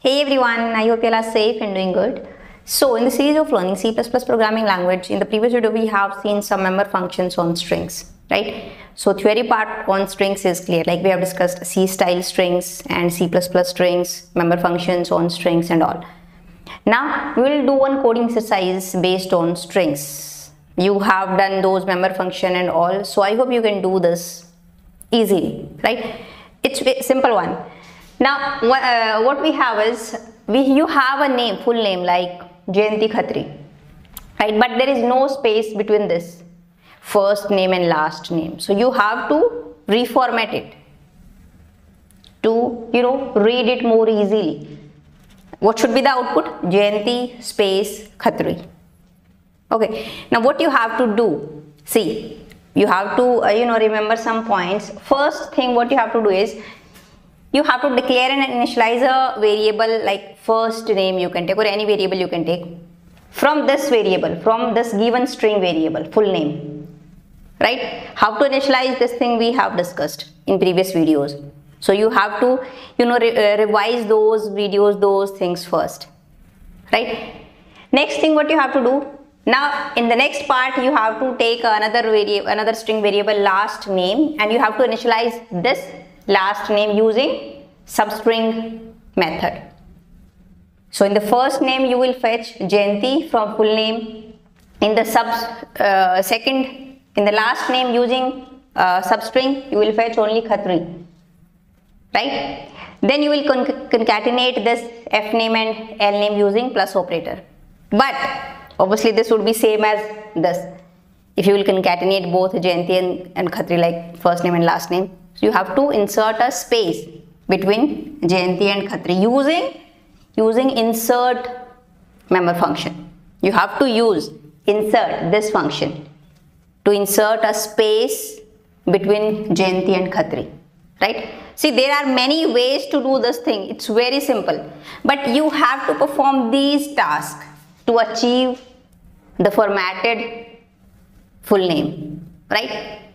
Hey everyone, I hope you all are safe and doing good. So in the series of learning C++ programming language, in the previous video we have seen some member functions on strings, right? So theory part on strings is clear, like we have discussed C style strings and C++ strings, member functions on strings and all. Now we will do one coding exercise based on strings. You have done those member function and all, so I hope you can do this easily, right? It's a simple one. Now uh, what we have is we you have a name, full name like Jayanti Khatri, right? But there is no space between this first name and last name. So you have to reformat it to you know read it more easily. What should be the output? Jayanti space khatri. Okay. Now what you have to do see you have to uh, you know remember some points. First thing what you have to do is you have to declare and initialize a variable like first name you can take or any variable you can take from this variable from this given string variable full name right? How to initialize this thing we have discussed in previous videos. So you have to you know re uh, revise those videos those things first right? Next thing what you have to do now in the next part you have to take another variable another string variable last name and you have to initialize this last name using substring method. So in the first name you will fetch Jayanti from full name. In the sub uh, second in the last name using uh, substring you will fetch only Khatri. Right? Then you will con concatenate this f name and l name using plus operator. But obviously this would be same as this. If you will concatenate both Jayanti and, and Khatri like first name and last name you have to insert a space between Jayanti and Khatri using using insert member function. You have to use insert this function to insert a space between Jayanti and Khatri right? See there are many ways to do this thing. It's very simple. But you have to perform these tasks to achieve the formatted full name right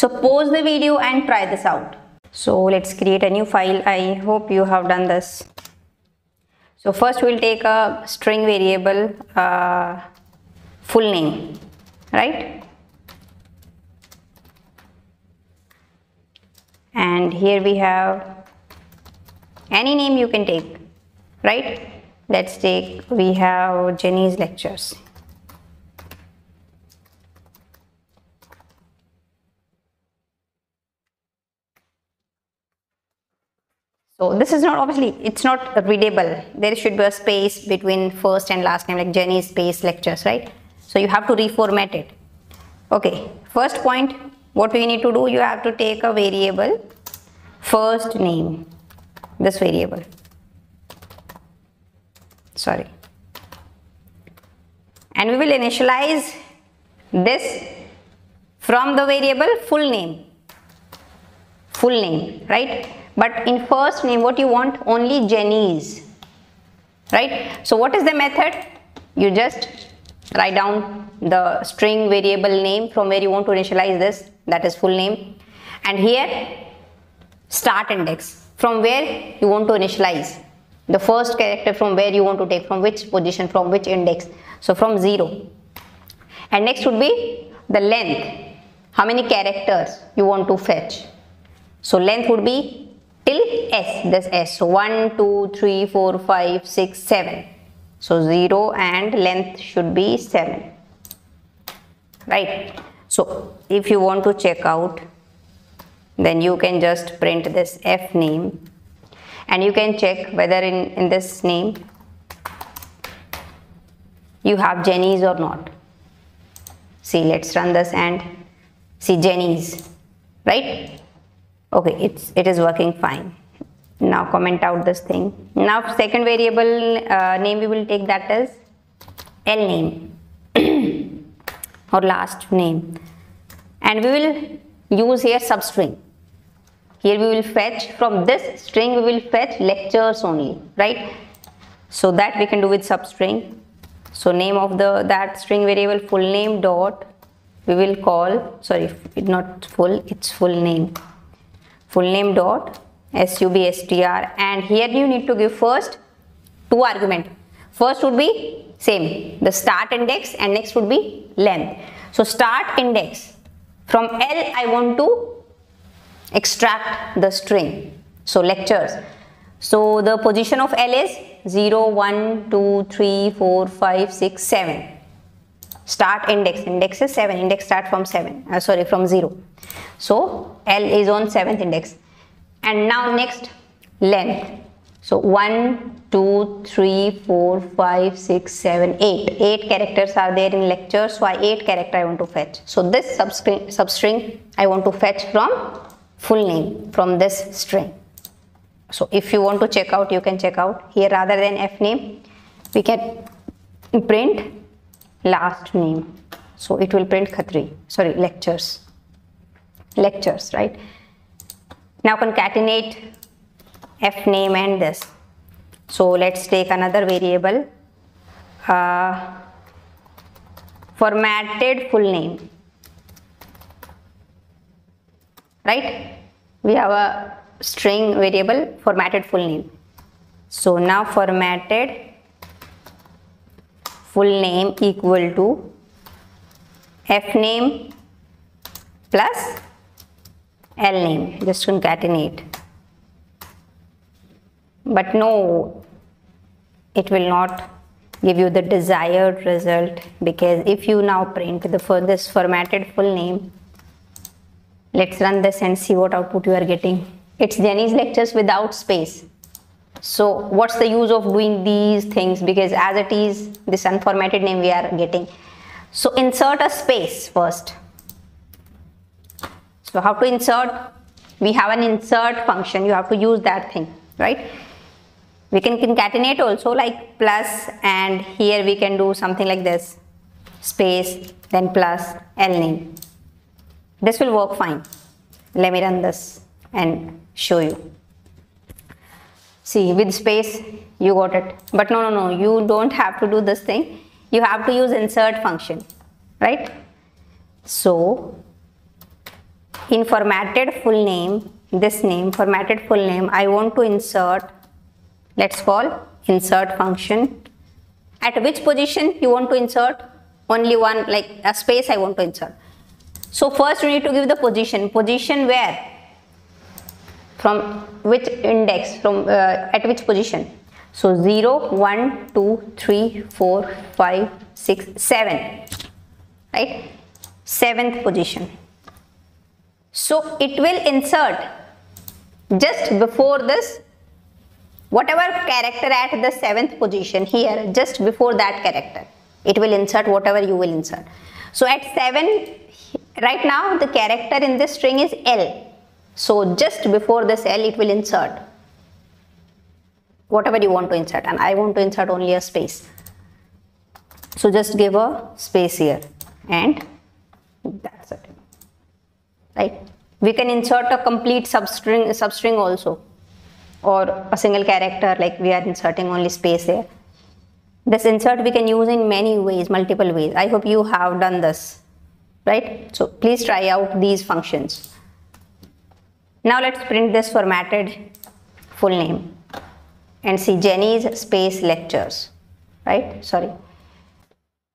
so pause the video and try this out. So let's create a new file. I hope you have done this. So first we'll take a string variable uh, full name right? And here we have any name you can take right? Let's take we have Jenny's lectures so this is not obviously it's not readable. There should be a space between first and last name like Jenny's space lectures right? So you have to reformat it. Okay first point what we need to do you have to take a variable first name. This variable. Sorry. And we will initialize this from the variable full name. Full name right but in first name what you want? Only Jenny's. Right? So what is the method? You just write down the string variable name from where you want to initialize this. That is full name. And here start index. From where you want to initialize. The first character from where you want to take from which position from which index. So from 0 and next would be the length. How many characters you want to fetch? So length would be till s. This s. So 1 2 3 4 5 6 7 so 0 and length should be 7 right? So if you want to check out then you can just print this f name. And you can check whether in in this name you have jenny's or not. See let's run this and see jenny's right okay it's it is working fine. Now comment out this thing. Now second variable uh, name we will take that as l name. Or last name. And we will use here substring. Here we will fetch from this string we will fetch lectures only right? So that we can do with substring. So name of the that string variable full name dot we will call sorry not full it's full name full name dot substr and here you need to give first two argument. First would be same the start index and next would be length. So start index from l i want to extract the string. So lectures. So the position of l is 0 1 2 3 4 5 6 7 start index. Index is 7 index start from 7 uh, sorry from 0 so l is on 7th index. And now next length. So 1 2 3 4 5 6 7 8 8 characters are there in lecture so i 8 character i want to fetch. So this substring substring i want to fetch from full name from this string. So if you want to check out you can check out. Here rather than f name we can print last name. So it will print khatri. Sorry lectures. Lectures right? Now concatenate f name and this. So let's take another variable. Uh, formatted full name. Right? We have a string variable formatted full name. So now formatted full name equal to f name plus l name. Just concatenate but no it will not give you the desired result because if you now print the for this formatted full name let's run this and see what output you are getting. It's Jenny's lectures without space so what's the use of doing these things? Because as it is this unformatted name we are getting. So insert a space first. So how to insert? We have an insert function. You have to use that thing right? We can concatenate also like plus and here we can do something like this. Space then plus l name. This will work fine. Let me run this and show you see with space you got it. But no no no you don't have to do this thing. You have to use insert function right? So in formatted full name this name formatted full name I want to insert let's call insert function. At which position you want to insert? Only one like a space I want to insert. So first you need to give the position. Position where from which index from uh, at which position? So 0 1 2 3 4 5 6 7 right? Seventh position. So it will insert just before this whatever character at the seventh position here just before that character. It will insert whatever you will insert. So at 7 right now the character in this string is L so just before the cell it will insert whatever you want to insert and I want to insert only a space. So just give a space here and that's it. Right? We can insert a complete substring, substring also or a single character like we are inserting only space here. This insert we can use in many ways, multiple ways. I hope you have done this, right? So please try out these functions. Now let's print this formatted full name and see Jenny's space lectures, right? Sorry.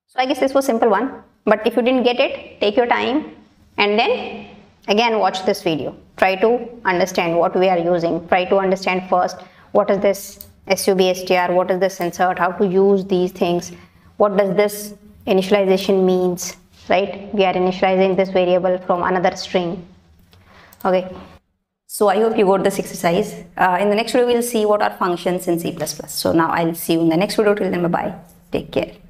So I guess this was simple one, but if you didn't get it, take your time and then again watch this video. Try to understand what we are using. Try to understand first what is this substr, what is this insert, how to use these things, what does this initialization means, right? We are initializing this variable from another string. Okay. So I hope you got this exercise. Uh, in the next video, we'll see what are functions in C++. So now I'll see you in the next video. Till then, bye-bye. Take care.